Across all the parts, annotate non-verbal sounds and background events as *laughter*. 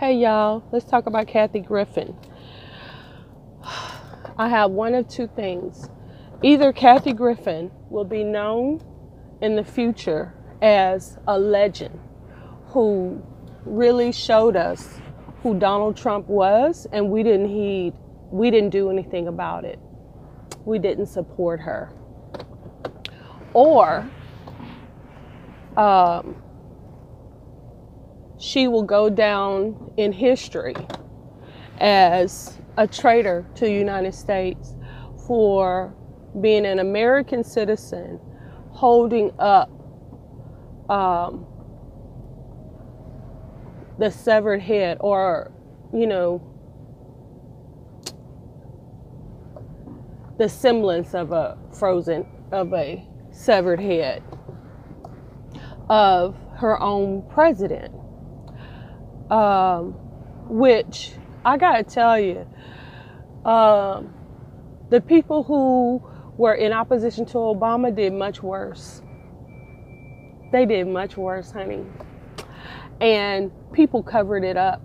Hey y'all, let's talk about Kathy Griffin. I have one of two things. Either Kathy Griffin will be known in the future as a legend who really showed us who Donald Trump was and we didn't heed we didn't do anything about it. We didn't support her. Or um, she will go down in history as a traitor to the United States for being an American citizen holding up um, the severed head or, you know, the semblance of a frozen, of a severed head of her own president um, which I gotta tell you, um, the people who were in opposition to Obama did much worse. They did much worse, honey. And people covered it up.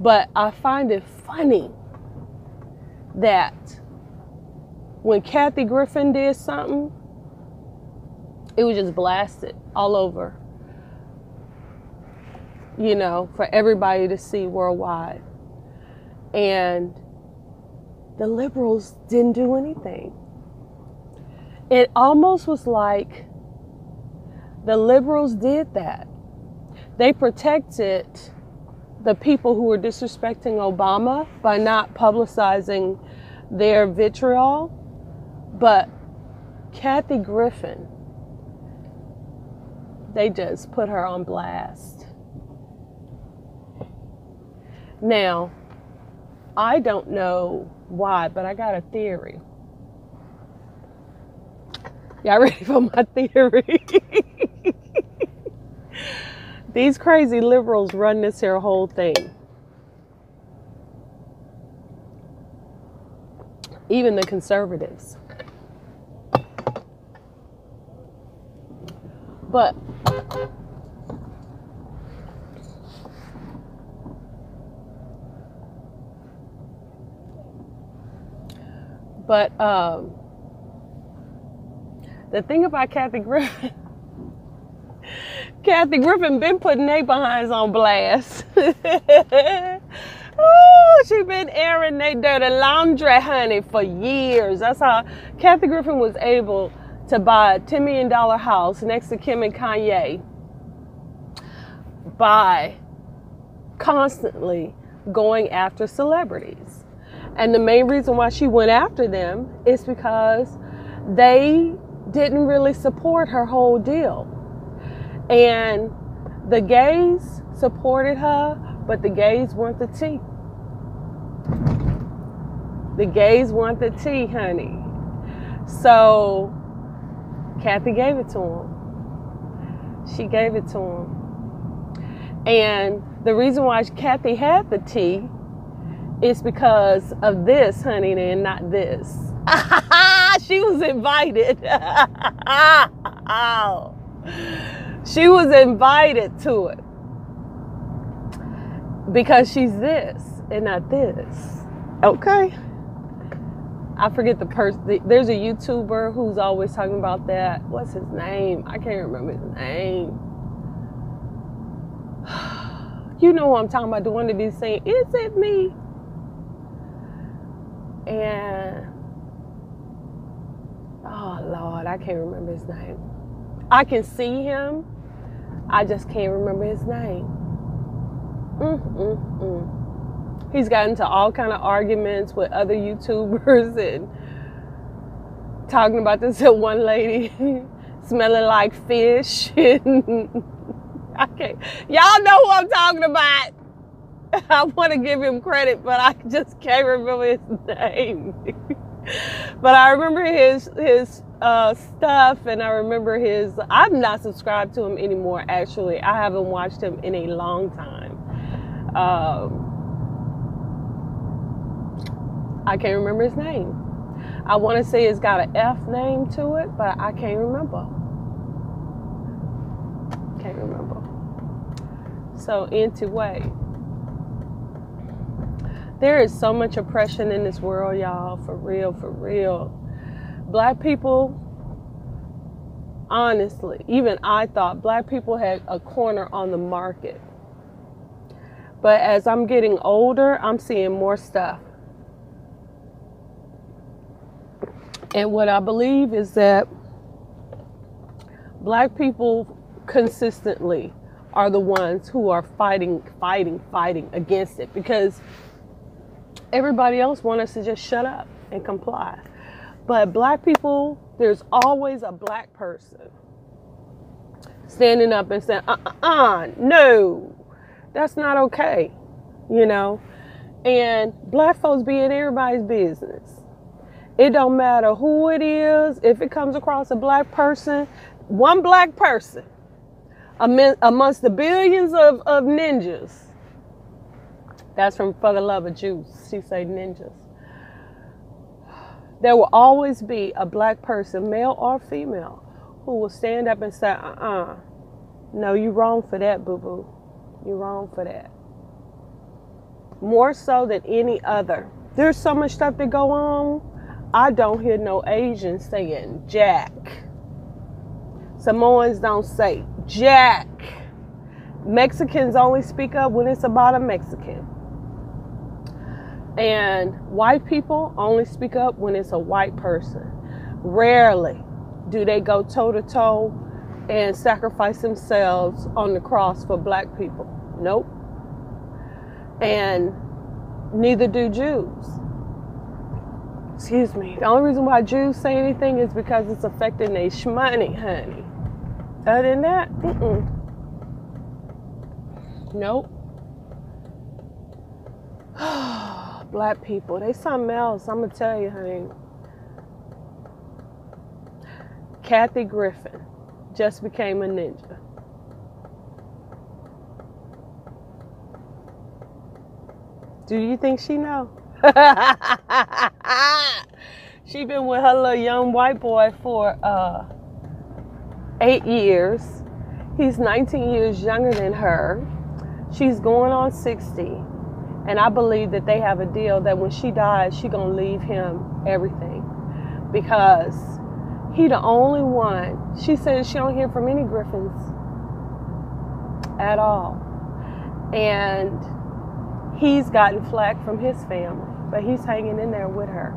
But I find it funny that when Kathy Griffin did something, it was just blasted all over you know, for everybody to see worldwide. And the liberals didn't do anything. It almost was like the liberals did that. They protected the people who were disrespecting Obama by not publicizing their vitriol. But Kathy Griffin, they just put her on blast. Now, I don't know why, but I got a theory. Y'all ready for my *laughs* theory? These crazy liberals run this here whole thing. Even the conservatives. But But um, the thing about Kathy Griffin, *laughs* Kathy Griffin been putting their behinds on blast. *laughs* oh, she been airing their dirty laundry, honey, for years. That's how Kathy Griffin was able to buy a $10 million house next to Kim and Kanye by constantly going after celebrities. And the main reason why she went after them is because they didn't really support her whole deal. And the gays supported her, but the gays want the tea. The gays want the tea, honey. So Kathy gave it to him. She gave it to him. And the reason why Kathy had the tea it's because of this, honey, and not this. *laughs* she was invited. *laughs* she was invited to it because she's this and not this. Okay. I forget the person. There's a YouTuber who's always talking about that. What's his name? I can't remember his name. *sighs* You know what I'm talking about. The one that be saying, "Is it me?" And oh Lord, I can't remember his name. I can see him, I just can't remember his name. Mm-mm-mm. He's gotten into all kind of arguments with other YouTubers *laughs* and talking about this *laughs* one lady *laughs* smelling like fish. I can't. Y'all know who I'm talking about. *laughs* I want to give him credit, but I just can't remember his name. *laughs* but I remember his his uh, stuff, and I remember his. I'm not subscribed to him anymore. Actually, I haven't watched him in a long time. Um, I can't remember his name. I want to say it's got an F name to it, but I can't remember. Can't remember. So, into way. There is so much oppression in this world, y'all, for real, for real. Black people, honestly, even I thought black people had a corner on the market. But as I'm getting older, I'm seeing more stuff. And what I believe is that black people consistently are the ones who are fighting, fighting, fighting against it because everybody else wants us to just shut up and comply. But black people, there's always a black person standing up and saying, uh uh uh, no, that's not okay, you know? And black folks be in everybody's business. It don't matter who it is, if it comes across a black person, one black person amongst the billions of, of ninjas. That's from For the Love of Juice. She say ninjas. There will always be a black person, male or female, who will stand up and say, uh-uh, no, you're wrong for that, boo-boo. You're wrong for that. More so than any other. There's so much stuff that go on. I don't hear no Asians saying Jack. Samoans don't say Jack. Mexicans only speak up when it's about a Mexican. And white people only speak up when it's a white person. Rarely do they go toe to toe and sacrifice themselves on the cross for black people. Nope. And neither do Jews. Excuse me. The only reason why Jews say anything is because it's affecting their shmoney, honey. Other than that, mm-mm. Nope. *sighs* *sighs* Black people, they something else. I'm gonna tell you, honey. Kathy Griffin just became a ninja. Do you think she know? *laughs* she been with her little young white boy for uh, eight years. He's 19 years younger than her. She's going on 60. And I believe that they have a deal that when she dies, she gonna leave him everything. Because he the only one. She says she don't hear from any Griffins at all. And he's gotten flack from his family, but he's hanging in there with her.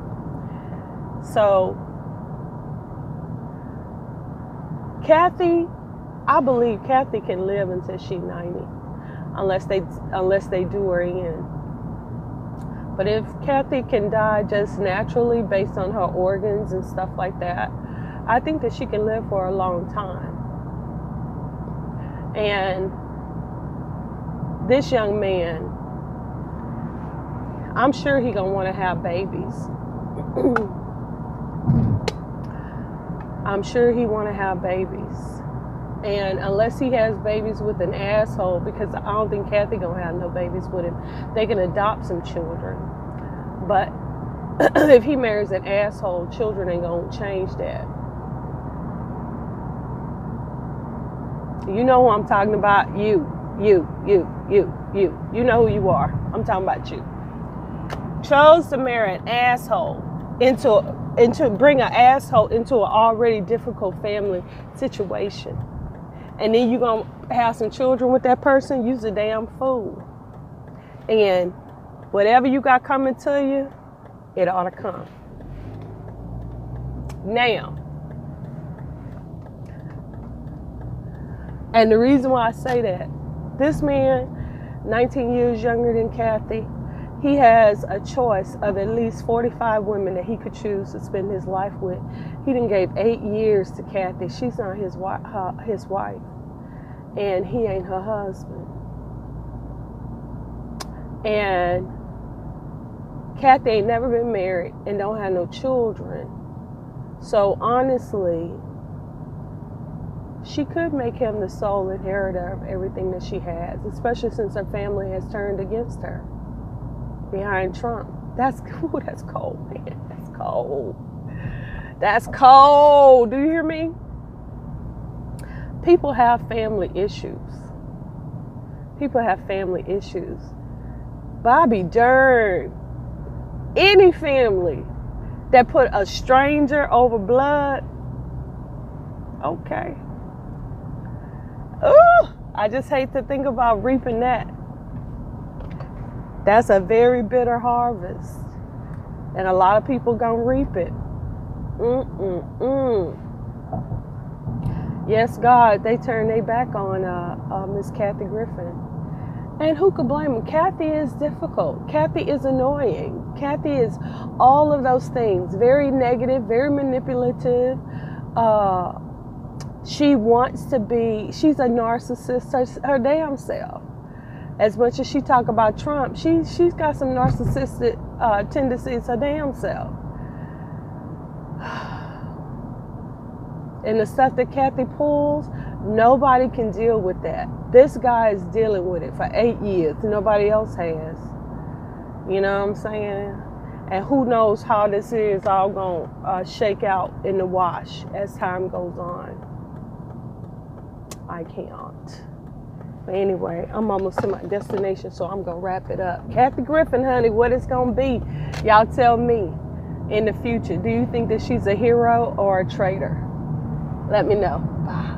So Kathy, I believe Kathy can live until she's 90, unless they unless they do her in. But if Kathy can die just naturally based on her organs and stuff like that, I think that she can live for a long time. And this young man, I'm sure he gonna want to have babies. *clears throat* I'm sure he want to have babies. And unless he has babies with an asshole, because I don't think Kathy gonna have no babies with him, they can adopt some children. But *clears throat* if he marries an asshole, children ain't gonna change that. You know who I'm talking about? You, you, you, you, you. You know who you are. I'm talking about you. Chose to marry an asshole into into bring an asshole into an already difficult family situation. And then you're going to have some children with that person, you's a damn fool. And whatever you got coming to you, it ought to come. Now, and the reason why I say that, this man, 19 years younger than Kathy, he has a choice of at least 45 women that he could choose to spend his life with. He then gave eight years to Kathy. She's not his his wife, and he ain't her husband. And Kathy ain't never been married and don't have no children. So honestly, she could make him the sole inheritor of everything that she has, especially since her family has turned against her behind Trump. That's *laughs* cool. That's cold, man. That's cold. That's cold. Do you hear me? People have family issues. People have family issues. Bobby Dern, any family that put a stranger over blood, okay. Ooh, I just hate to think about reaping that. That's a very bitter harvest. And a lot of people gonna reap it. Mm-mm-mm. Yes, God, they turned their back on uh, uh, Miss Kathy Griffin. And who could blame them? Kathy is difficult. Kathy is annoying. Kathy is all of those things. Very negative, very manipulative. Uh, she wants to be, she's a narcissist her, her damn self. As much as she talk about Trump, she, she's got some narcissistic uh, tendencies her damn self. *sighs* And the stuff that Kathy pulls, nobody can deal with that. This guy is dealing with it for eight years. Nobody else has. You know what I'm saying? And who knows how this is all going to uh, shake out in the wash as time goes on. I can't. But anyway, I'm almost to my destination, so I'm to wrap it up. Kathy Griffin, honey, what it's to be? Y'all tell me in the future. Do you think that she's a hero or a traitor? Let me know. Bye.